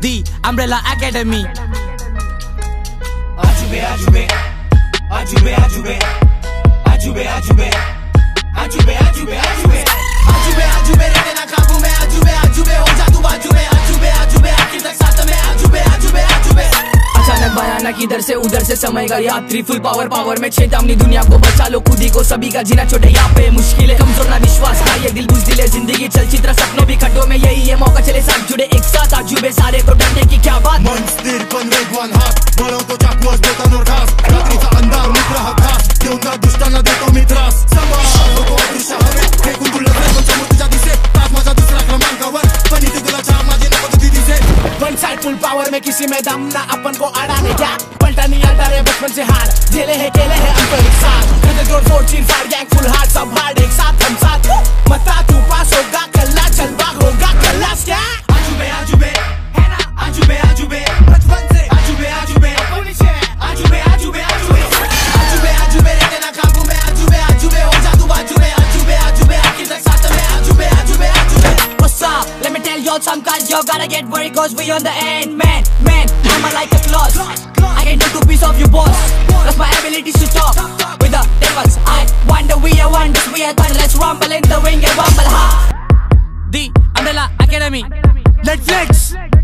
The Umbrella Academy. Ajube, ajube, ajube, ajube, ajube, ajube, ajube, ajube, ajube, ajube, ajube, रहते ना काबू में ajube, ajube, हो जा तू बाजू में ajube, ajube, आखिर तक साथ में ajube, ajube, ajube. अचानक भयानक इधर से उधर से समय का यात्री फुल पावर पावर में अपनी दुनिया को बचा लो खुद ही को सभी का जीना छोटे यहाँ पे मुश्किल है कमज़ोर ना विश्वास मौका चले साथ जुड़े एक साथ। आजुबे सारे तो डरने की क्या बात Monster पण वेगवान हात वळवतो चाकूस बोटांवर घास। रात्रीचा अंधार मित्र हा खास देऊन दुष्टांना देतो मी त्रास सांभाळ होतो अदृश्य हवेत फेकून तुला ड्रॅगनच्या मूर्तीच्या दिसे तास माझा दुसरा क्रमांकावर पण इथे तुला चहा माझी नको तुझी दिसे वन साइड पावर में किसी में दम ना अपन को अड़ाने क्या? पलटा नहीं आता रे बचपन से हार। झेले है केले है अंतर साथ। ज़ोर चीन फाड़ गैंग फुल हार्ट सब Y'all some guys, you gotta get worried cause we on the end, man, man. I'm a like a clause. I can do two piece of your boss. That's my abilities to talk with the devils. I wonder we are wonders, we are thunder. Let's rumble in the ring and rumble, ha. The Umbrella Academy. Let's flex.